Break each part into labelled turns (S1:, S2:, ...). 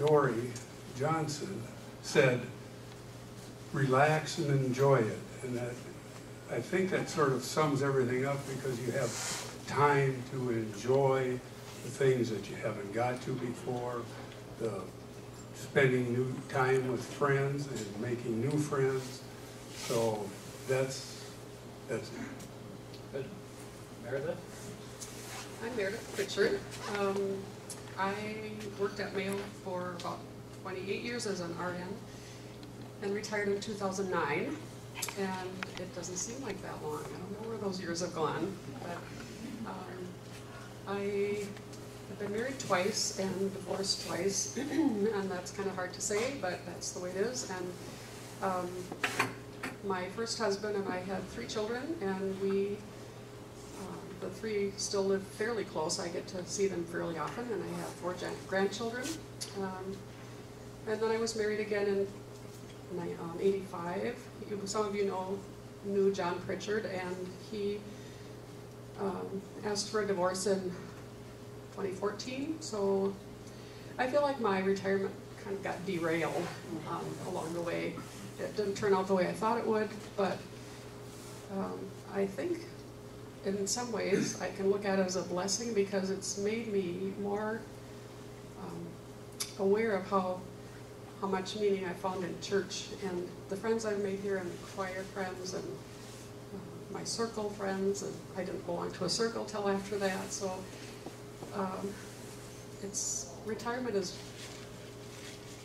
S1: Dory Johnson said, relax and enjoy it. And that, I think that sort of sums everything up because you have time to enjoy the things that you haven't got to before, the spending new time with friends and making new friends. So that's, that's it.
S2: Good. Meredith?
S3: I'm Meredith Pritchard. Um, I worked at Mayo for about 28 years as an RN and retired in 2009. And it doesn't seem like that long. I don't know where those years have gone. But um, I have been married twice and divorced twice. and that's kind of hard to say, but that's the way it is. And um, my first husband and I had three children, and we The three still live fairly close. I get to see them fairly often, and I have four grandchildren. Um, And then I was married again in um, 85. You- Some of you know, knew John Pritchard, and he um, asked for a divorce in 2014. So I feel like my retirement kind of got derailed um, along the way. It didn't turn out the way I thought it would, but um, I think in some ways I can look at it as a blessing because it's made me more um, aware of how how much meaning I found in church and the friends I've made here and the choir friends and uh, my circle friends and I didn't belong to a circle till after that so um, it's retirement is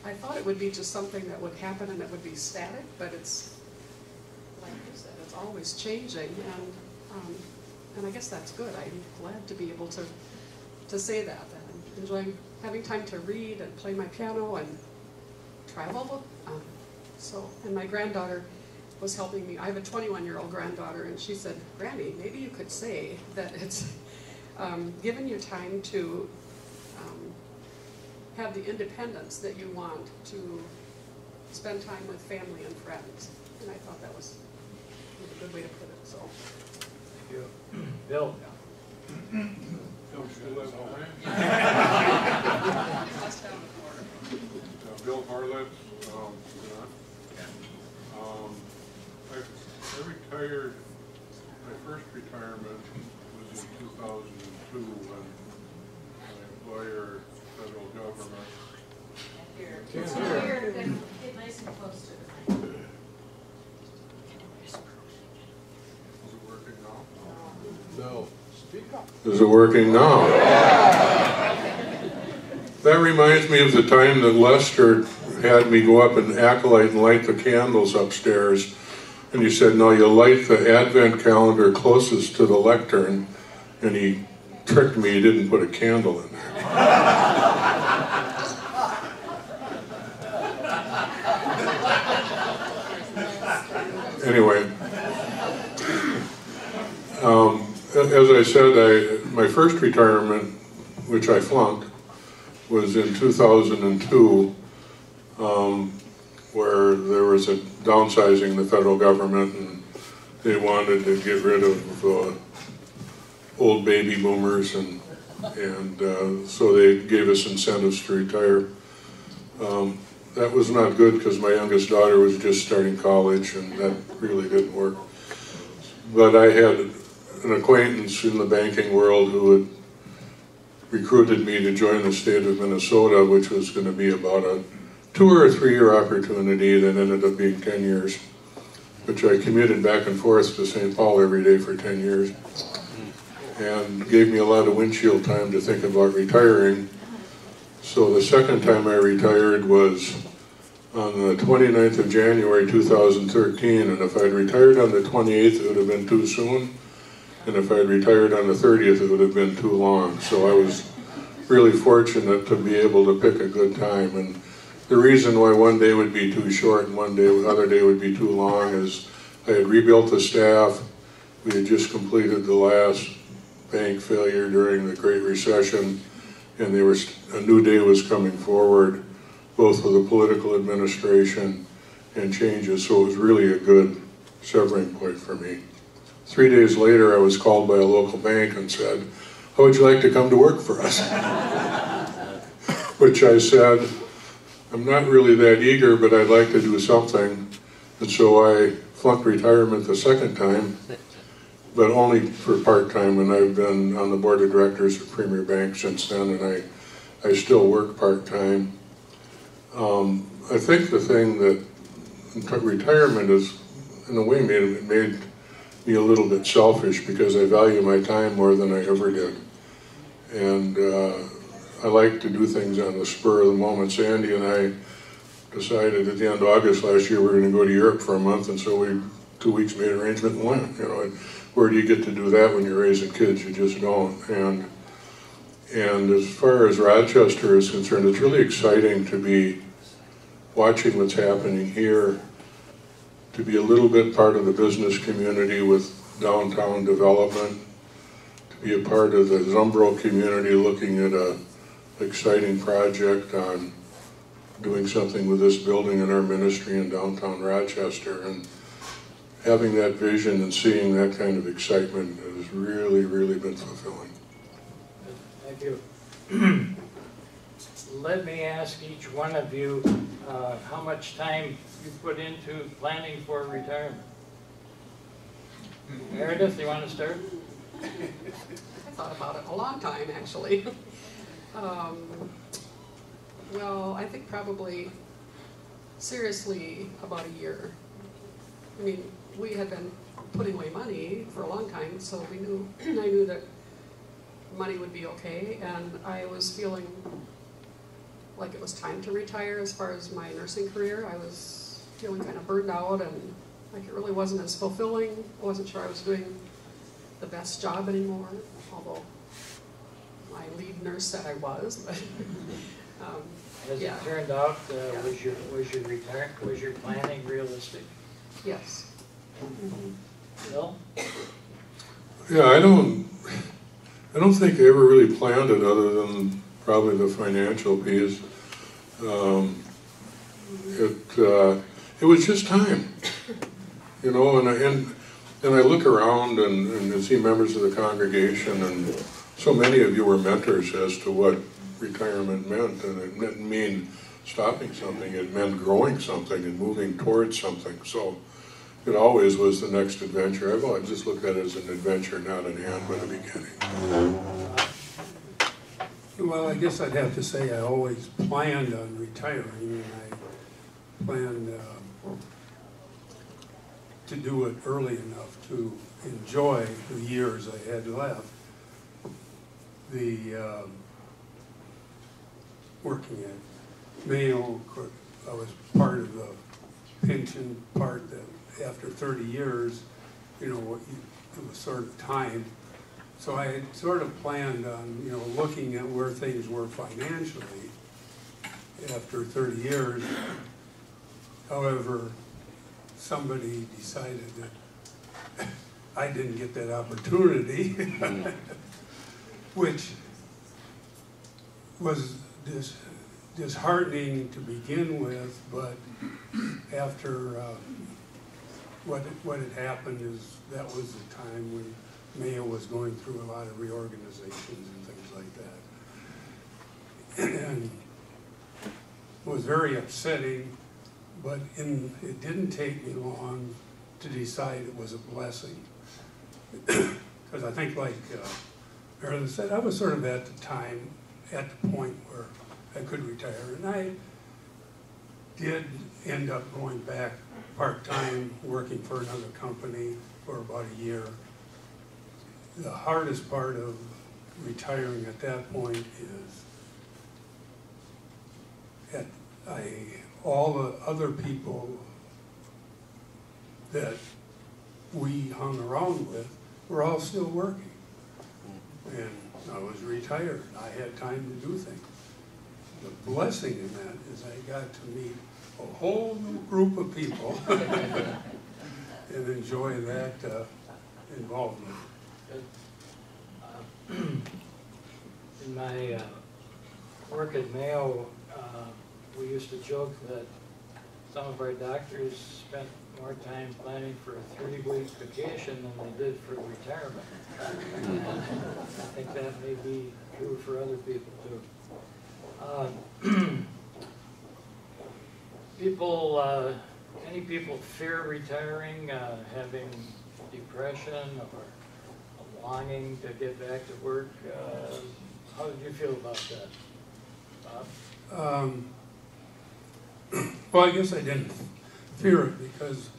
S3: I thought it would be just something that would happen and it would be static but it's like you said it's always changing and um, and I guess that's good. I'm glad to be able to to say that. That I'm enjoying having time to read and play my piano and travel. Um, so, and my granddaughter was helping me. I have a 21 year old granddaughter, and she said, "Granny, maybe you could say that it's um, given you time to um, have the independence that you want to spend time with family and friends." And I thought that was a good way to put it. So.
S2: Bill?
S4: Uh, Bill Horlitz, um, um, I, I retired, my first retirement was in two thousand and two when my employer, federal government,
S5: Here.
S2: Here.
S5: Here, get nice and close to the mic.
S4: is it working now?
S6: No. Speak up.
S4: Is it working now? That reminds me of the time that Lester had me go up and acolyte and light the candles upstairs. And he said, no, you light the advent calendar closest to the lectern. And he tricked me, he didn't put a candle in there. Anyway, um, as I said, I, my first retirement, which I flunked, was in 2002, um, where there was a downsizing the federal government and they wanted to get rid of uh, old baby boomers and and uh, so they gave us incentives to retire. Um, that was not good because my youngest daughter was just starting college and that really didn't work. But I had an acquaintance in the banking world who had recruited me to join the state of Minnesota, which was going to be about a two or three year opportunity that ended up being 10 years, which I commuted back and forth to St. Paul every day for 10 years and gave me a lot of windshield time to think about retiring. So the second time I retired was on the 29th of January 2013, and if I'd retired on the 28th, it would have been too soon. And if I'd retired on the 30th, it would have been too long. So I was really fortunate to be able to pick a good time. And the reason why one day would be too short and one day, other day would be too long is I had rebuilt the staff. We had just completed the last bank failure during the Great Recession, and there was a new day was coming forward, both with the political administration and changes. So it was really a good severing point for me. Three days later, I was called by a local bank and said, how would you like to come to work for us? Which I said, I'm not really that eager, but I'd like to do something. And so I flunked retirement the second time, but only for part-time, and I've been on the board of directors of Premier Bank since then, and I, I still work part-time. Um, I think the thing that retirement is, in a way, made, made me a little bit selfish because I value my time more than I ever did. And uh, I like to do things on the spur of the moment. Sandy and I decided at the end of August last year we were going to go to Europe for a month, and so we two weeks made arrangement and went. You know, and where do you get to do that when you're raising kids? You just don't. And and as far as Rochester is concerned, it's really exciting to be watching what's happening here, to be a little bit part of the business community with downtown development, to be a part of the Zumbro community looking at a exciting project on doing something with this building in our ministry in downtown Rochester. And having that vision and seeing that kind of excitement has really, really been fulfilling.
S2: Thank you. Let me ask each one of you, uh, how much time you put into planning for retirement? Meredith, you want to start?
S3: I thought about it a long time, actually. Um, Well, I think probably seriously about a year. I mean, we had been putting away money for a long time, so we knew, I knew that money would be okay, and I was feeling like it was time to retire as far as my nursing career. I was feeling kind of burned out and like it really wasn't as fulfilling. I wasn't sure I was doing the best job anymore, although my lead nurse said I was, but, um,
S2: As it
S3: Yeah.
S2: turned out, uh,
S3: Yeah.
S2: was your, was your retire, was your planning realistic?
S3: yes.
S2: Bill?
S4: Yeah, I don't, I don't think I ever really planned it other than probably the financial piece. Um, It, uh, it was just time, you know, and I, and, and I look around and, and see members of the congregation and so many of you were mentors as to what retirement meant and it didn't mean stopping something, it meant growing something and moving towards something. So it always was the next adventure. I've always just looked at it as an adventure, not an end, but a beginning.
S1: Well, I guess I'd have to say I always planned on retiring, and I planned uh, to do it early enough to enjoy the years I had left. The, um, working at Mayo, I was part of the pension part that after thirty years, you know, it was sort of time so I had sort of planned on, you know, looking at where things were financially after thirty years. However, somebody decided that I didn't get that opportunity, which was dis- disheartening to begin with, but after, uh, what, what had happened is, that was the time when Mayo was going through a lot of reorganizations and things like that. And it was very upsetting, but in, it didn't take me long to decide it was a blessing. Because I think like uh, Marilyn said, I was sort of at the time, at the point where I could retire. And I did end up going back part-time, working for another company for about a year the hardest part of retiring at that point is that I, all the other people that we hung around with were all still working. And I was retired, I had time to do things. The blessing in that is I got to meet a whole new group of people and enjoy that uh, involvement.
S2: Uh, In my uh, work at Mayo, uh, we used to joke that some of our doctors spent more time planning for a three-week vacation than they did for retirement. I think that may be true for other people too. Uh, people, uh, any people fear retiring, uh, having depression or longing to get back to work? Uh, How did you feel about that? Bob?
S1: Um, Well, I guess I didn't fear it because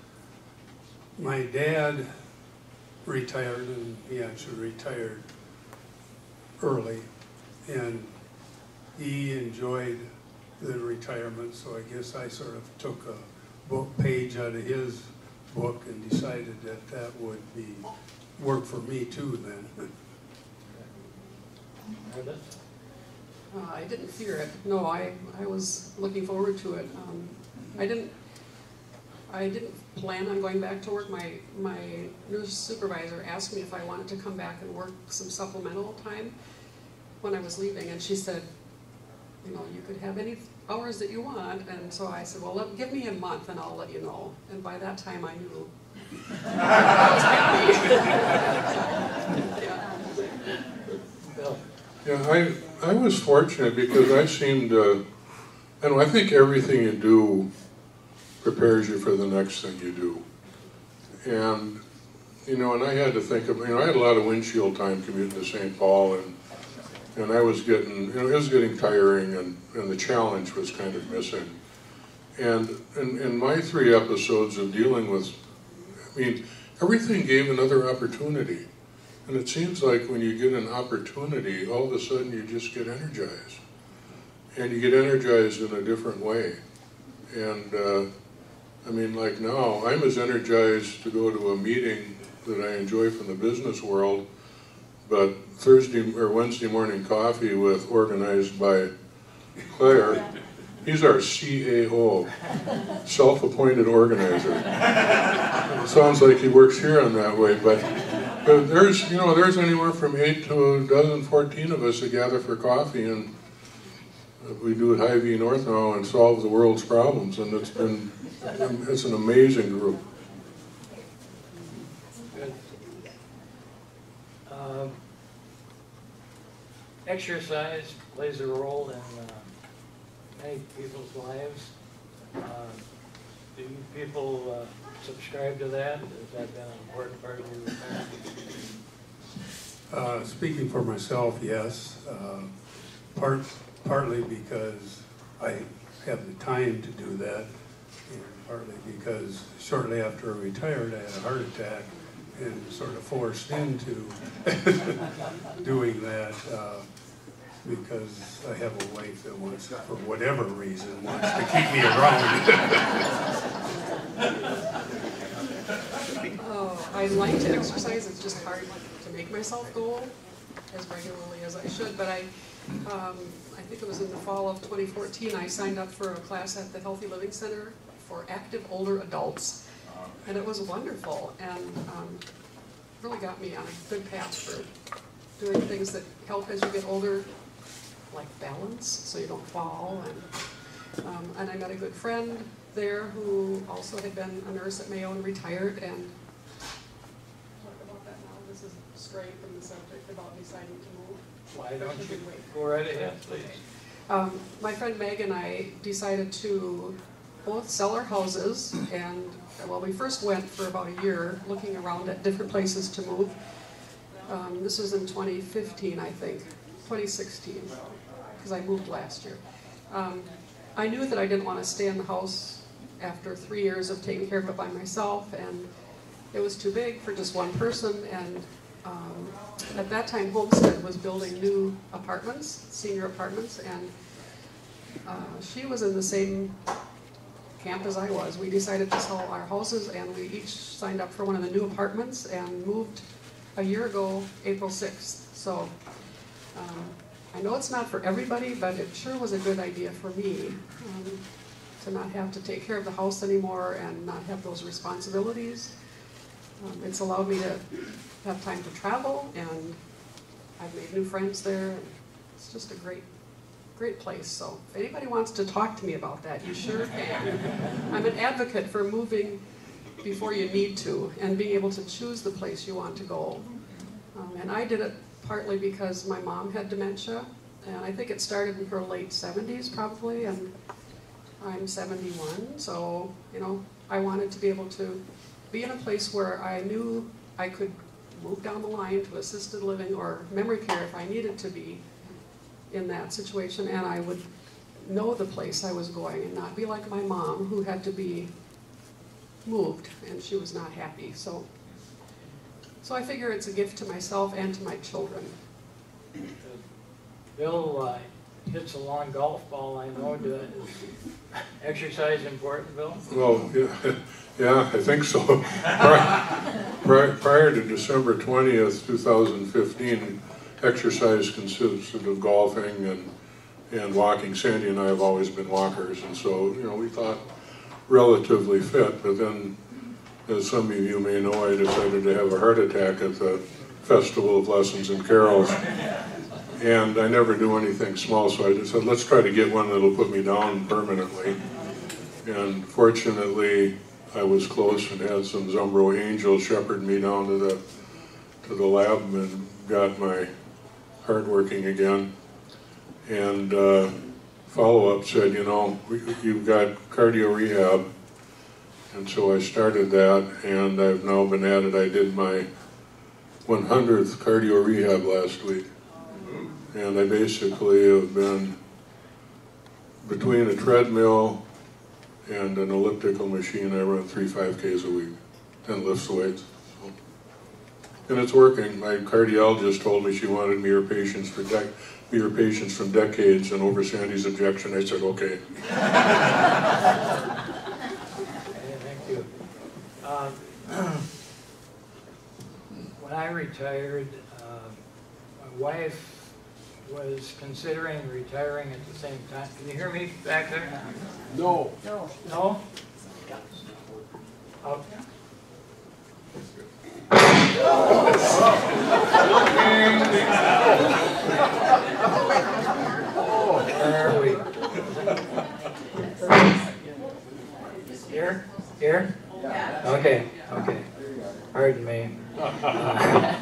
S1: my dad retired and he actually retired early. And he enjoyed the retirement, so I guess I sort of took a book page out of his book and decided that that would be, work for me too then.
S3: Uh, I didn't fear it. No, I, I was looking forward to it. Um, I didn't, I didn't plan on going back to work. My, my nurse supervisor asked me if I wanted to come back and work some supplemental time when I was leaving, and she said, you know, you could have any hours that you want. And so I said, well, let, give me a month and I'll let you know. And by that time, I knew. Yeah.
S4: I, I was fortunate because I seemed, uh, and I think everything you do prepares you for the next thing you do. And, you know, and I had to think of, you know, I had a lot of windshield time commuting to St. Paul and, and I was getting, you know, it was getting tiring and, and the challenge was kind of missing. And in, in my three episodes of dealing with, I mean, everything gave another opportunity. And it seems like when you get an opportunity, all of a sudden you just get energized. And you get energized in a different way. And uh, I mean, like now, I'm as energized to go to a meeting that I enjoy from the business world, but Thursday or Wednesday morning coffee with, organized by Claire, he's our CAO, self-appointed organizer. It Sounds like he works here on that way, but but there's, you know, there's anywhere from eight to a dozen, fourteen of us that gather for coffee, and we do it Hy-Vee North now and solve the world's problems, and it's been, it's an amazing group.
S2: Um, Exercise plays a role in uh, people's lives. Uh, Do you people uh, subscribe to that? Has that been an important part of your retirement?
S1: Uh, Speaking for myself, yes. Uh, Part, partly because I have the time to do that, and partly because shortly after I retired, I had a heart attack and sort of forced into doing that uh, because I have a wife that wants, for whatever reason, wants to keep me around.
S3: Oh, I like to exercise, it's just hard to make myself go as regularly as I should, but I, um, I think it was in the fall of 2014, I signed up for a class at the Healthy Living Center for active older adults, and it was wonderful, and um, really got me on a good path for doing things that help as you get older, like balance, so you don't fall, and, um, and I met a good friend there who also had been a nurse at Mayo and retired, and talk about that now, this is straight from the subject about deciding to move.
S2: Why don't you go right ahead, please?
S3: Um, my friend Meg and I decided to both sell our houses, and, well, we first went for about a year looking around at different places to move. Um, this was in 2015, I think, 2016, because I moved last year. Um, I knew that I didn't want to stay in the house after three years of taking care of it by myself, and it was too big for just one person, and um, at that time Homestead was building new apartments, senior apartments, and uh, she was in the same camp as I was. We decided to sell our houses, and we each signed up for one of the new apartments and moved a year ago, April 6th. So um, I know it's not for everybody, but it sure was a good idea for me um, to not have to take care of the house anymore and not have those responsibilities. Um, It's allowed me to have time to travel, and I've made new friends there. It's just a great, great place. So if anybody wants to talk to me about that, you sure can. I'm an advocate for moving before you need to and being able to choose the place you want to go. Um, and I did it partly because my mom had dementia, and I think it started in her late 70s probably, and I'm seventy-one, so, you know, I wanted to be able to be in a place where I knew I could move down the line to assisted living or memory care if I needed to be in that situation, and I would know the place I was going and not be like my mom, who had to be moved, and she was not happy, so. So I figure it's a gift to myself and to my children.
S2: Bill uh, hits a long golf ball, I know. Do- Is exercise important, Bill?
S4: Well, yeah, yeah, I think so. Pri- pri- Prior to December twentieth, two thousand fifteen, exercise consisted of golfing and, and walking. Sandy and I have always been walkers, and so, you know, we thought relatively fit, but then, as some of you may know, I decided to have a heart attack at the Festival of Lessons and Carols. And I never do anything small, so I just said, let's try to get one that'll put me down permanently. And fortunately, I was close and had some Zumbro angels shepherd me down to the, to the lab and got my heart working again. And, uh, follow-up said, you know, you've got cardio rehab. And so I started that and I've now been at it. I did my one hundredth cardio rehab last week. And I basically have been between a treadmill and an elliptical machine, I run three five Ks a week and lifts weights. so. And it's working. My cardiologist told me she wanted me her patients for dec, be her patients from decades, and over Sandy's objection, I said, okay.
S2: Um, When I retired, uh, my wife was considering retiring at the same time. Can you hear me back there?
S6: No.
S5: No.
S2: No? Oh. Where are we? Here? Here? Okay, okay. Pardon me. Uh,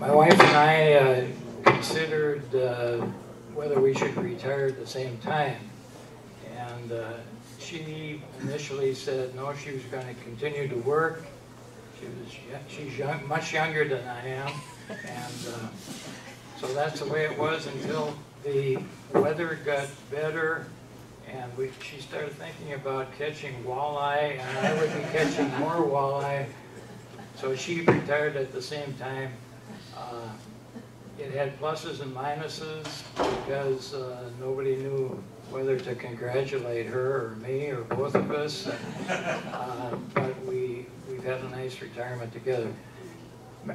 S2: My wife and I uh, considered uh, whether we should retire at the same time. And uh, she initially said, no, she was going to continue to work. She was, she's young, much younger than I am. And uh, so that's the way it was until the weather got better and we, she started thinking about catching walleye and I would be catching more walleye. So she retired at the same time. Uh, It had pluses and minuses because uh, nobody knew whether to congratulate her or me or both of us. Uh, But we, we've had a nice retirement together.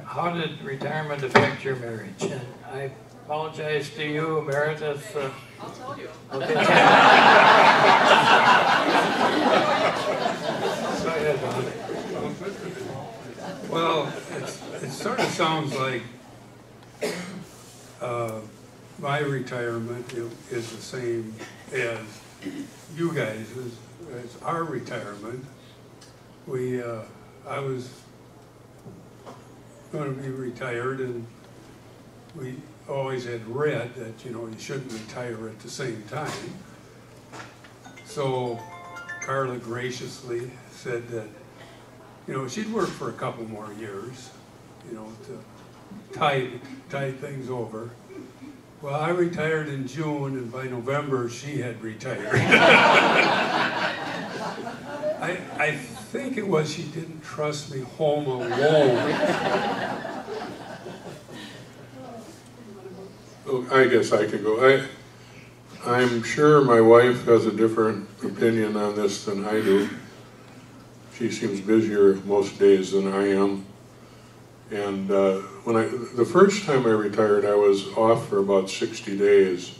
S2: How did retirement affect your marriage? And I apologize to you, Meredith. uh,
S3: I'll tell you.
S2: Okay. Go ahead, Bob.
S1: Well, it's, it sort of sounds like, uh, my retirement is the same as you guys, as, as our retirement. We, uh, I was gonna be retired and we always had read that, you know, you shouldn't retire at the same time. So Carla graciously said that, you know, she'd work for a couple more years, you know, to tie, tide things over. Well, I retired in June and by November, she had retired. I, I think it was she didn't trust me home alone.
S4: I guess I could go. I, I'm sure my wife has a different opinion on this than I do. She seems busier most days than I am. And uh, when I, the first time I retired, I was off for about 60 days.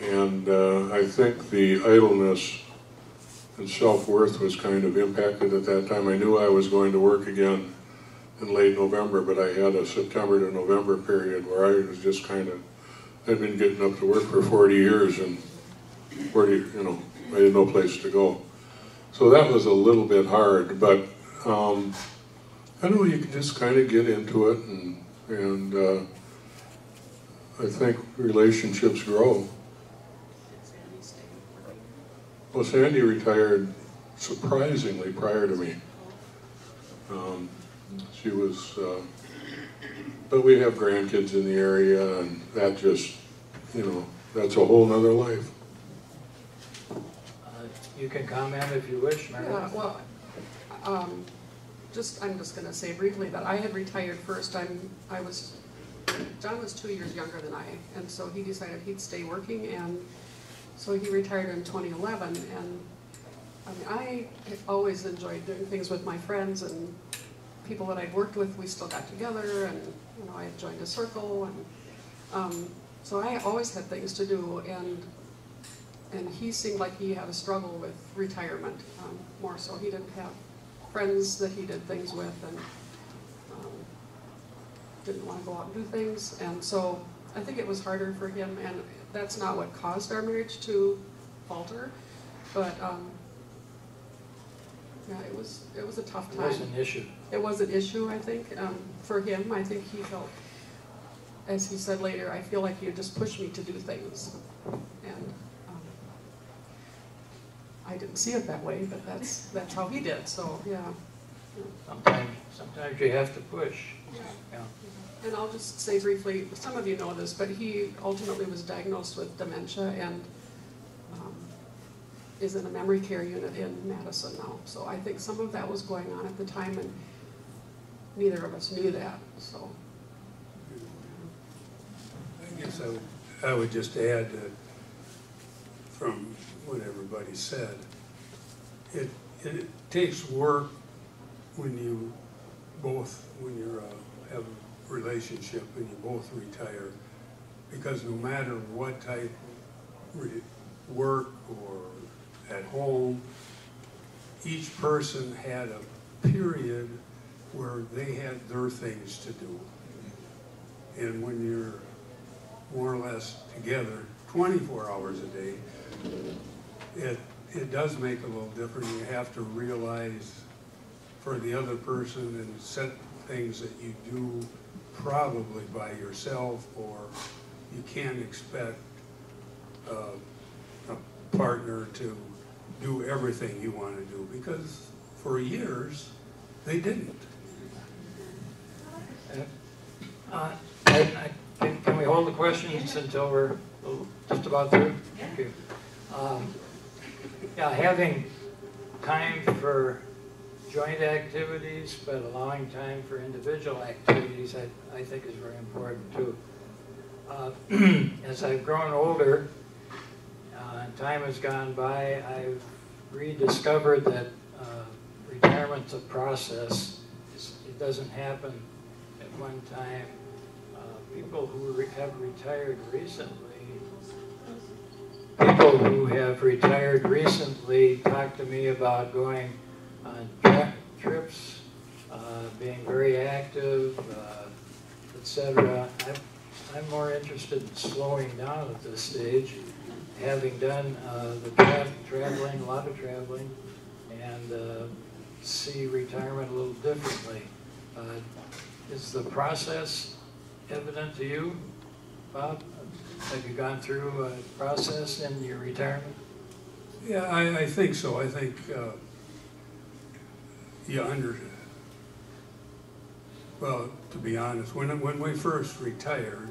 S4: And uh, I think the idleness and self-worth was kind of impacted at that time. I knew I was going to work again in late November, but I had a September to November period where I was just kind of, I'd been getting up to work for 40 years and 40, you know, I had no place to go. So that was a little bit hard, but um, I don't know, you can just kind of get into it and, and uh, I think relationships grow. Well, Sandy retired surprisingly prior to me. Um, She was, uh, but we have grandkids in the area and that just, you know, that's a whole nother life.
S2: Uh, You can comment if you wish,
S3: Yeah, well, um, just, I'm just gonna say briefly that I had retired first, I'm, I was, John was two years younger than I, and so he decided he'd stay working, and so he retired in twenty eleven, and, I mean, I always enjoyed doing things with my friends and people that I'd worked with, we still got together, and, you know, I joined a circle, and, um, so I always had things to do, and and he seemed like he had a struggle with retirement, um, more so. He didn't have friends that he did things with and um, didn't want to go out and do things. And so I think it was harder for him, and that's not what caused our marriage to falter. But um, yeah, it was it was a tough time.
S2: It was an issue.
S3: It was an issue, I think, um, for him. I think he felt, as he said later, I feel like you just push me to do things. And um, I didn't see it that way, but that's, that's how he did, so, yeah.
S2: Sometimes, sometimes you have to push. Yeah.
S3: And I'll just say briefly, some of you know this, but he ultimately was diagnosed with dementia and is in a memory care unit in Madison now. So I think some of that was going on at the time, and neither of us knew that, so.
S1: I guess I would, I would just add that from what everybody said, it, it takes work when you both, when you're, uh, have a relationship and you both retire, because no matter what type work or at home, each person had a period where they had their things to do. And when you're more or less together twenty-four hours a day, it, it does make a little difference. You have to realize for the other person and set things that you do probably by yourself, or you can't expect uh, a partner to do everything you want to do, because for years, they didn't.
S2: Uh, I- I- Can can we hold the questions until we're just about through? Thank you. Um, Yeah, having time for joint activities, but allowing time for individual activities, I, I think is very important too. Uh, As I've grown older, uh, time has gone by, I've rediscovered that uh, retirement's a process. It's- It doesn't happen at one time. Uh, People who re- have retired recently, people who have retired recently talk to me about going on tra- trips, uh, being very active, uh, et. I'm- I'm more interested in slowing down at this stage, having done uh, the tra- traveling, a lot of traveling, and uh, see retirement a little differently. Uh, Is the process evident to you, Bob? Have you gone through a process in your retirement?
S1: Yeah, I, I think so. I think, uh, you under, well, to be honest, when, when we first retired,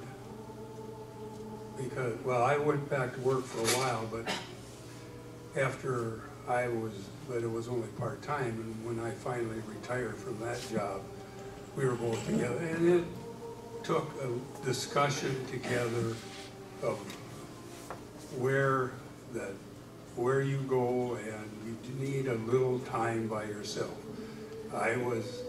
S1: because, well, I went back to work for a while, but after I was, but it was only part-time, and when I finally retired from that job, we were both together, and it took a discussion together of where that, where you go and you need a little time by yourself. I was,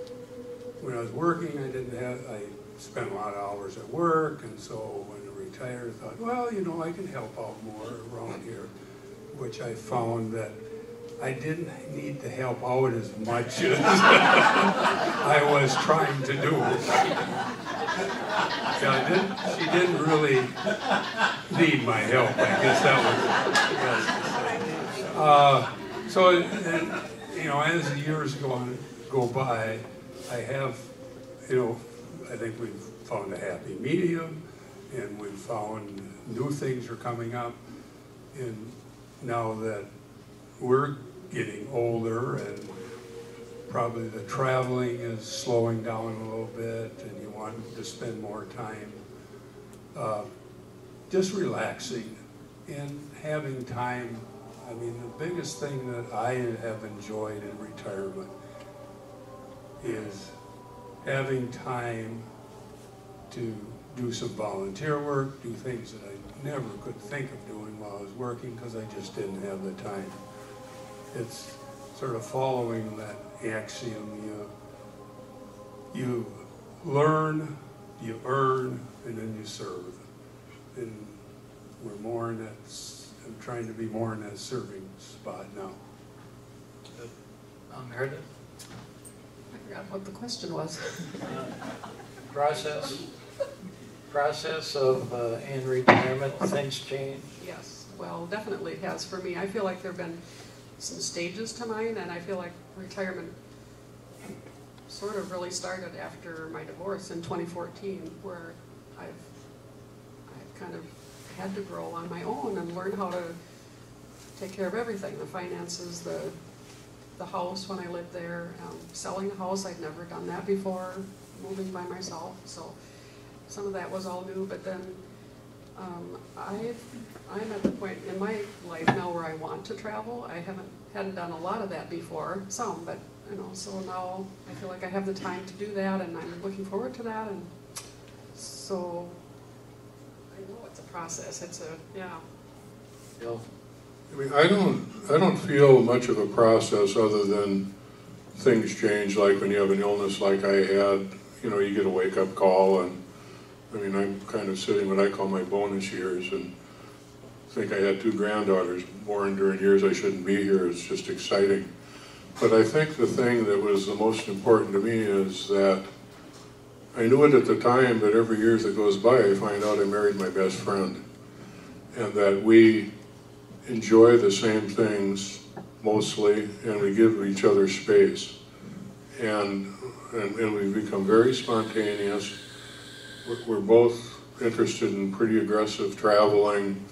S1: when I was working, I didn't have, I spent a lot of hours at work, and so when retired, I thought, well, you know, I can help out more around here, which I found that I didn't need to help out as much as I was trying to do. Yeah, didn't, she didn't really need my help, I guess that was, yes. Uh, So, and, you know, as the years go on, go by, I have, you know, I think we've found a happy medium, and we've found new things are coming up, and now that we're getting older and probably the traveling is slowing down a little bit and you want to spend more time uh, just relaxing and having time. I mean, the biggest thing that I have enjoyed in retirement is having time to do some volunteer work, do things that I never could think of doing while I was working because I just didn't have the time. It's sort of following that axiom, you, you learn, you earn, and then you serve. And we're more in that, s- I'm trying to be more in that serving spot now.
S2: Uh, Meredith?
S3: I forgot what the question was.
S2: Uh, Process, process of, uh, in retirement, things change.
S3: Yes, well, definitely it has for me. I feel like there've been some stages to mine, and I feel like retirement sort of really started after my divorce in 2014, where I've, I've kind of had to grow on my own and learn how to take care of everything, the finances, the, the house when I lived there, um, selling a house, I'd never done that before, moving by myself, so some of that was all new, but then um, I've, I'm at the point in my life now where I want to travel. I haven't, hadn't done a lot of that before, some, but, you know, so now I feel like I have the time to do that and I'm looking forward to that and so I know it's a process, it's a, yeah.
S2: Bill?
S4: I mean, I don't, I don't feel much of a process other than things change, like when you have an illness like I had, you know, you get a wake-up call and, I mean, I'm kind of sitting what I call my bonus years and think I had two granddaughters born during years I shouldn't be here, it's just exciting. But I think the thing that was the most important to me is that I knew it at the time, but every year that goes by, I find out I married my best friend. And that we enjoy the same things mostly, and we give each other space. And, and, and we become very spontaneous. We're, both interested in pretty aggressive traveling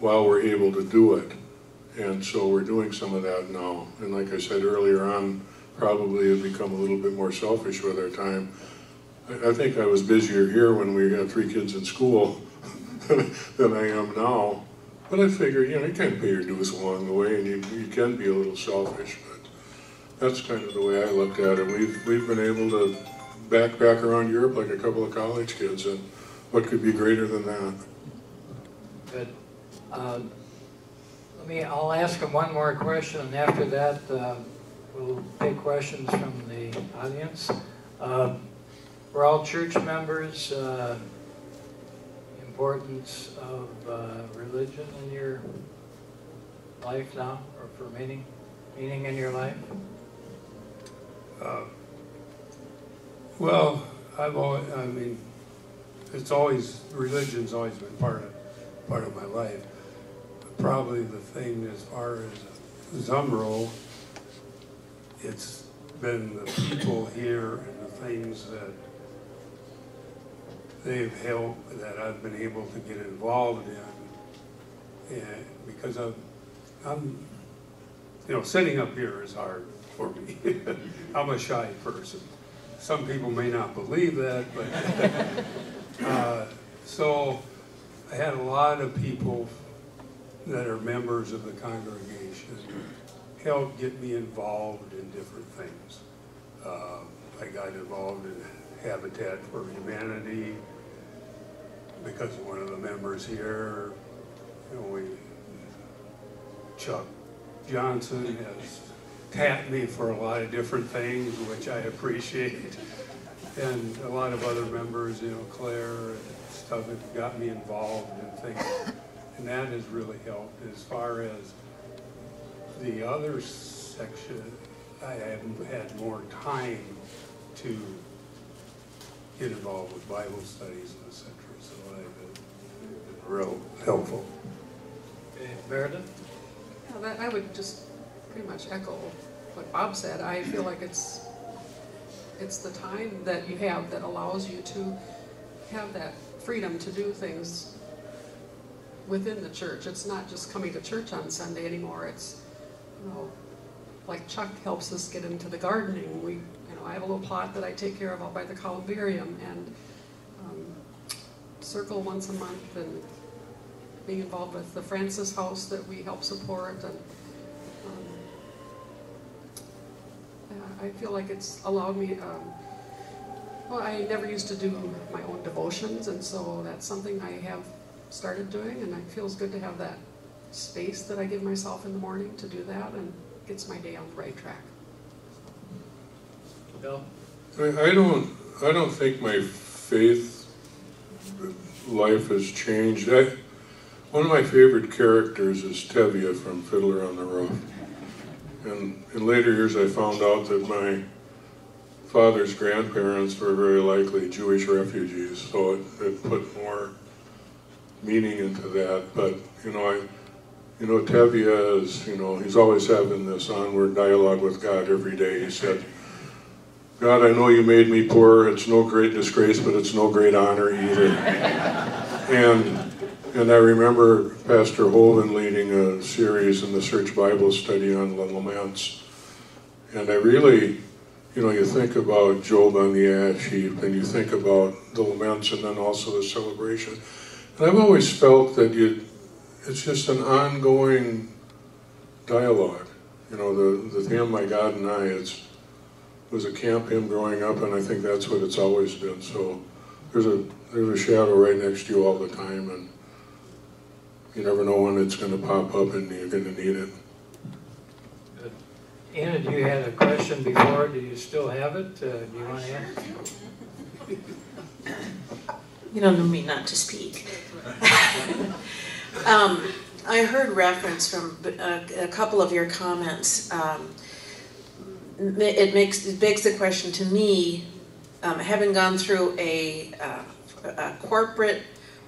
S4: while we're able to do it. And so we're doing some of that now. And like I said earlier on, probably have become a little bit more selfish with our time. I, think I was busier here when we had three kids in school than I am now. But I figure, you know, you can't pay your dues along the way, and you, you can be a little selfish, but that's kind of the way I looked at it. We've, we've been able to backpack around Europe like a couple of college kids, and what could be greater than that?
S2: Good. Um, Let me, I'll ask him one more question, and after that, uh, we'll take questions from the audience. Uh, We're all church members. uh, Importance of uh, religion in your life now, or for meaning, meaning in your life?
S1: Well, I've always, I mean, it's always, religion's always been part of, part of my life. Probably the thing as far as Zumbro, it's been the people here and the things that they've helped, that I've been able to get involved in. And because I'm, I'm, you know, sitting up here is hard for me. I'm a shy person. Some people may not believe that, but, uh, so I had a lot of people that are members of the congregation help get me involved in different things. Uh, I got involved in Habitat for Humanity because one of the members here, you know, we, Chuck Johnson has tapped me for a lot of different things, which I appreciate. And a lot of other members, you know, Claire and stuff have got me involved in things. And that has really helped as far as the other section, I haven't had more time to get involved with Bible studies and et cetera, so I've been, been real helpful.
S2: Okay, Meredith?
S3: Yeah, that, I would just pretty much echo what Bob said. I feel like it's, it's the time that you have that allows you to have that freedom to do things within the church. It's not just coming to church on Sunday anymore. It's you know, like Chuck helps us get into the gardening. We, you know, I have a little plot that I take care of out by the columbarium and um, circle once a month and being involved with the Francis House that we help support and um, yeah, I feel like it's allowed me, um, well, I never used to do my own devotions and so that's something I have started doing and it feels good to have that space that I give myself in the morning to do that and gets my day on the right track.
S2: Bill?
S4: I, I don't, I don't think my faith life has changed. I, one of my favorite characters is Tevye from Fiddler on the Roof. And in later years, I found out that my father's grandparents were very likely Jewish refugees, so it, it put more meaning into that. But, you know, I, you know, Tevye is, you know, he's always having this onward dialogue with God every day. He said, God, I know you made me poor. It's no great disgrace, but it's no great honor either. and and I remember Pastor Holden leading a series in the Search Bible study on the laments. And I really, you know, you think about Job on the ash heap, and you think about the laments, and then also the celebration. And I've always felt that you, it's just an ongoing dialogue. You know, the the hymn "My God and I." It's was a camp hymn growing up, and I think that's what it's always been. So there's a there's a shadow right next to you all the time, and you never know when it's going to pop up, and you're going to need it.
S2: Good. Anna, you had a question before, do you still have it? Uh, Do you want to ask?
S6: You don't know me not to speak. um, I heard reference from a, a couple of your comments. Um, it makes it begs the question to me, um, having gone through a, uh, a corporate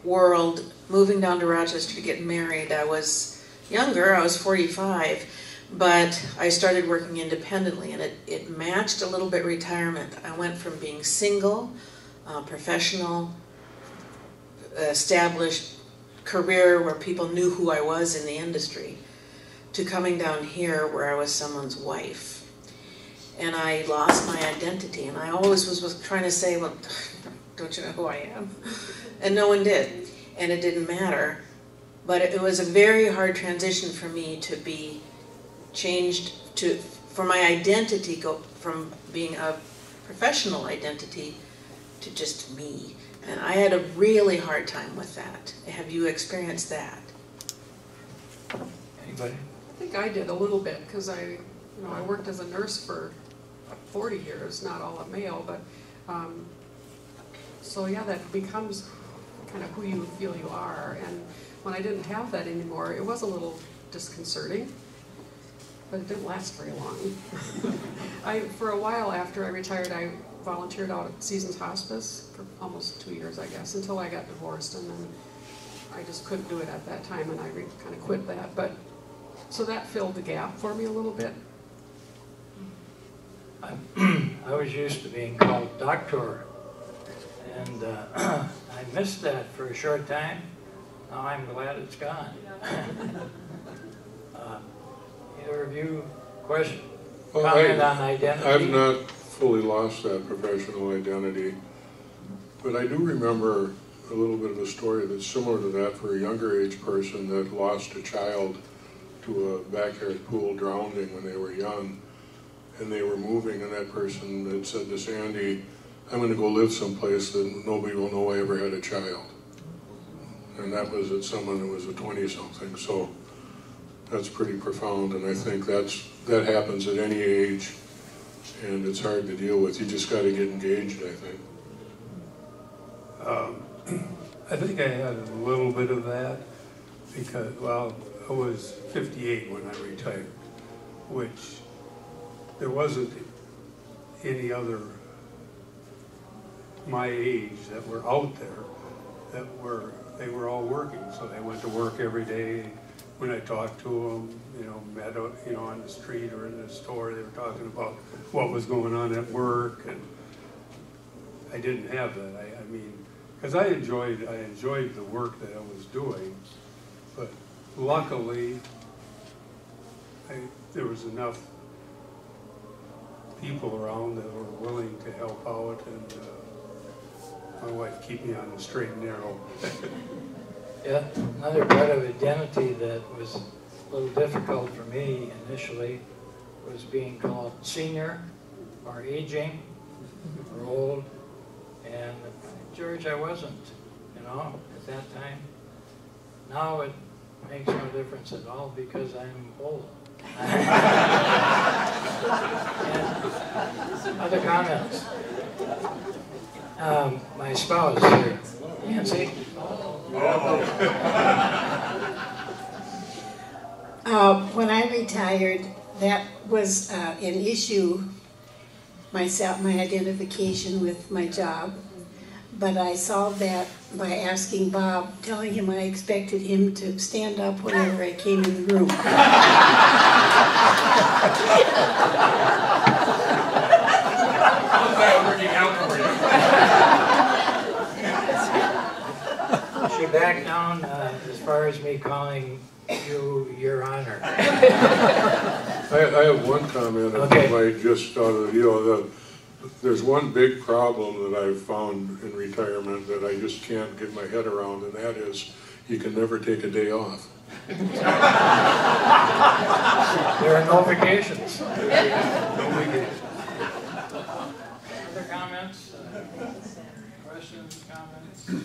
S6: world, moving down to Rochester to get married. I was younger. I was 45 but I started working independently and it, it matched a little bit retirement. I went from being single, uh, professional, established career where people knew who I was in the industry to coming down here where I was someone's wife. And I lost my identity and I always was, was trying to say, well, don't you know who I am? And no one did. And it didn't matter. But it, it was a very hard transition for me to be changed to, for my identity go from being a professional identity to just me. And I had a really hard time with that. Have you experienced that?
S2: Anybody?
S3: I think I did a little bit because I, you know, I worked as a nurse for 40 years, not all at Mayo, but um, so yeah, that becomes kind of who you feel you are. And when I didn't have that anymore, it was a little disconcerting, but it didn't last very long. I, for a while after I retired, I volunteered out at Seasons Hospice for almost two years, I guess, until I got divorced, and then I just couldn't do it at that time, and I kind of quit that. But so that filled the gap for me a little bit.
S2: I was used to being called doctor, and uh, I missed that for a short time. Now I'm glad it's gone. Uh, Either of you question,
S4: Well,
S2: comment
S4: I-
S2: on identity?
S4: I've not fully lost that professional identity, but I do remember a little bit of a story that's similar to that for a younger age person that lost a child to a backyard pool drowning when they were young. And they were moving, and that person had said to Sandy, I'm going to go live someplace that nobody will know I ever had a child. And that was at someone who was a 20 something. So that's pretty profound, and I think that's that happens at any age and it's hard to deal with. You just got to get engaged, I think.
S1: Um, I think I had a little bit of that because, well, I was 58 when I retired, which there wasn't any other my age that were out there that were, they were all working. So they went to work every day. When I talked to them, you know, met, you know, on the street or in the store, they were talking about what was going on at work and I didn't have that. I, I mean, because I enjoyed, I enjoyed the work that I was doing, but luckily, I, there was enough people around that were willing to help out and, uh, my wife keep me on the straight and narrow.
S2: Yeah, another part of identity that was a little difficult for me initially was being called senior or aging or old. And George, I wasn't, you know, at that time. Now it makes no difference at all because I'm old. Other comments? Um, my spouse here, Nancy?
S7: Uh, When I retired, that was uh, an issue, myself, my identification with my job. But I solved that by asking Bob, telling him I expected him to stand up whenever I came in the room.
S8: How's that working out for
S2: backed down uh, as far as me calling you your honor.
S4: I, I have one comment, if
S2: Okay.
S4: I might, just, uh, you know, the, there's one big problem that I've found in retirement that I just can't get my head around, and that is, you can never take a day off.
S2: There are no vacations.
S1: No vacation.
S2: Other comments? Questions, comments? Hmm?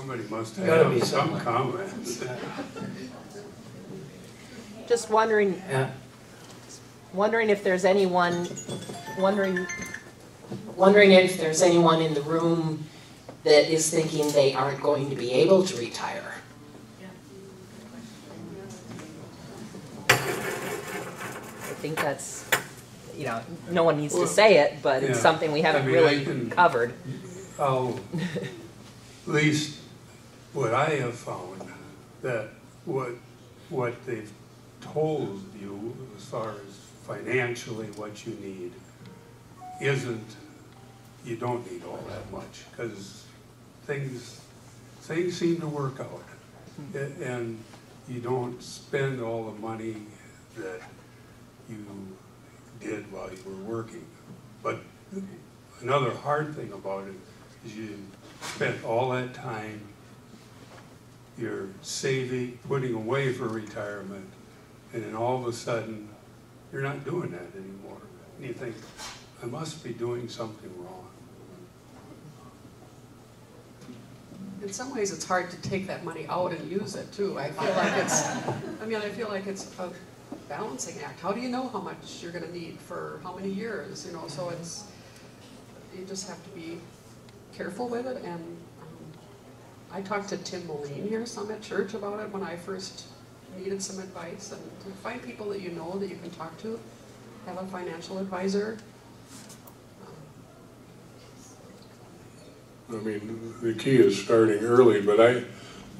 S1: Somebody must
S2: Gotta be
S1: have some
S2: someone.
S1: comments.
S9: Just wondering,
S2: Yeah,
S9: wondering if there's anyone, wondering, wondering if there's anyone in the room that is thinking they aren't going to be able to retire. I think that's, you know, no one needs to say it, but it's
S1: yeah.
S9: something we haven't
S1: I mean, I
S9: really
S1: can-
S9: covered.
S1: I'll, at least what I have found, that what, what they've told you as far as financially what you need isn't, you don't need all that much, because things, things seem to work out. And you don't spend all the money that you did while you were working. But another hard thing about it is you spent all that time, you're saving, putting away for retirement, and then all of a sudden, you're not doing that anymore. And you think, I must be doing something wrong.
S3: In some ways, it's hard to take that money out and use it too. I feel like it's, I mean, I feel like it's a balancing act. How do you know how much you're gonna need for how many years, you know, so it's, you just have to be careful with it and, I talked to Tim Moline here, some at church about it when I first needed some advice and to find people that you know that you can talk to, have a financial advisor.
S4: I mean, the key is starting early, but I,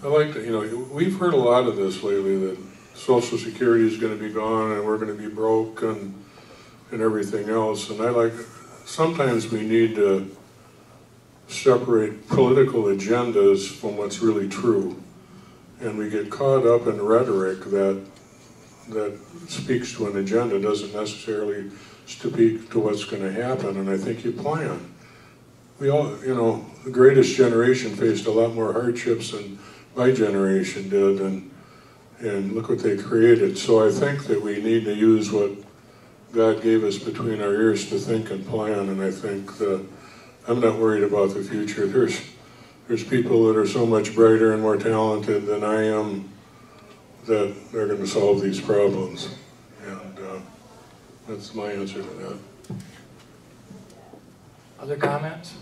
S4: I like to, you know, we've heard a lot of this lately, that social security is gonna be gone and we're gonna be broke and, and everything else, and I like, sometimes we need to separate political agendas from what's really true. And we get caught up in rhetoric that, that speaks to an agenda, doesn't necessarily speak to what's gonna happen, and I think you plan we all, you know, the greatest generation faced a lot more hardships than my generation did, and and look what they created. So I think that we need to use what God gave us between our ears to think and plan. And I think that I'm not worried about the future. There's there's people that are so much brighter and more talented than I am that they're going to solve these problems, and uh, that's my answer to that.
S2: other comments?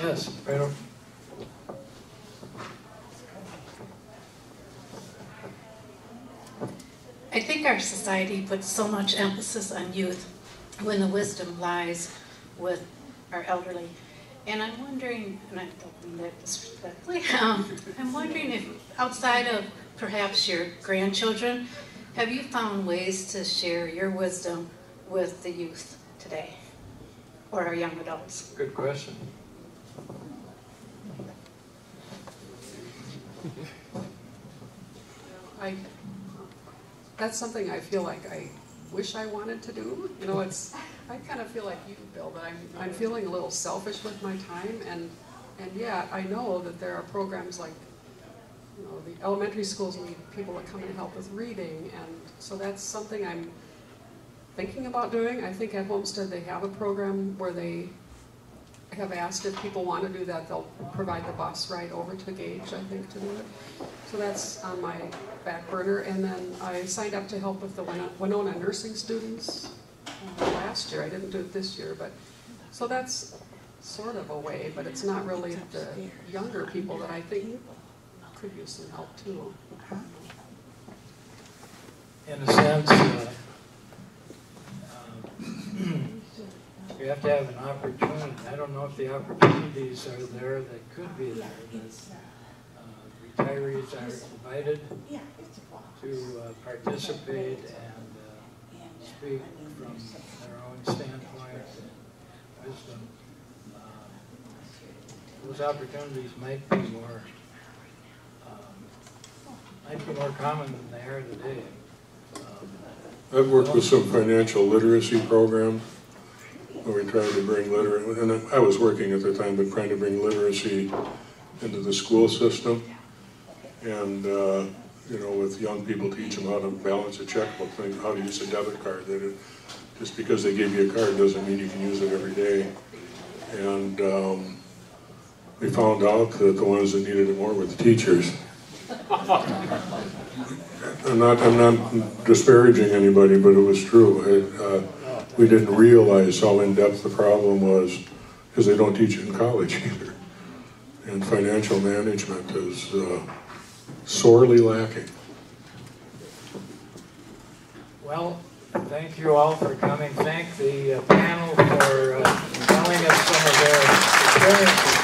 S2: Yes, right over.
S7: I think our society puts so much emphasis on youth when the wisdom lies with our elderly. And I'm wondering, and I don't mean that disrespectfully, um, I'm wondering if outside of perhaps your grandchildren, have you found ways to share your wisdom with the youth today? Or our young adults?
S2: Good question.
S3: I, that's something I feel like I wish I wanted to do. You know, it's, I kind of feel like you, Bill, that I'm, I'm feeling a little selfish with my time and, and yet I know that there are programs like, you know, the elementary schools need people to come and help with reading and so that's something I'm thinking about doing. I think at Homestead they have a program where they have asked if people want to do that, they'll provide the bus ride over to Gage, I think, to do it. So that's on my back burner. And then I signed up to help with the Winona- nursing students last year. I didn't do it this year, but, so that's sort of a way, but it's not really the younger people that I think could use some help too.
S2: In a sense, uh, um, you have to have an opportunity. I don't know if the opportunities are there that could be there. that, uh, Retirees are invited to uh, participate and uh, speak from their own standpoint and wisdom. Uh, Those opportunities might be more, um, might be more common than they are today. Um,
S4: I've worked with some financial literacy programs where we tried to bring literacy, and I was working at the time, but trying to bring literacy into the school system. And, uh, you know, with young people, teach them how to balance a checkbook, think how to use a debit card. That just because they gave you a card doesn't mean you can use it every day. And um, we found out that the ones that needed it more were the teachers. I'm not, I'm not disparaging anybody, but it was true. It, uh, we didn't realize how in-depth the problem was, because they don't teach it in college either. And financial management is uh, sorely lacking.
S2: Well, thank you all for coming. Thank the uh, panel for uh, telling us some of their experiences